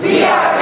We are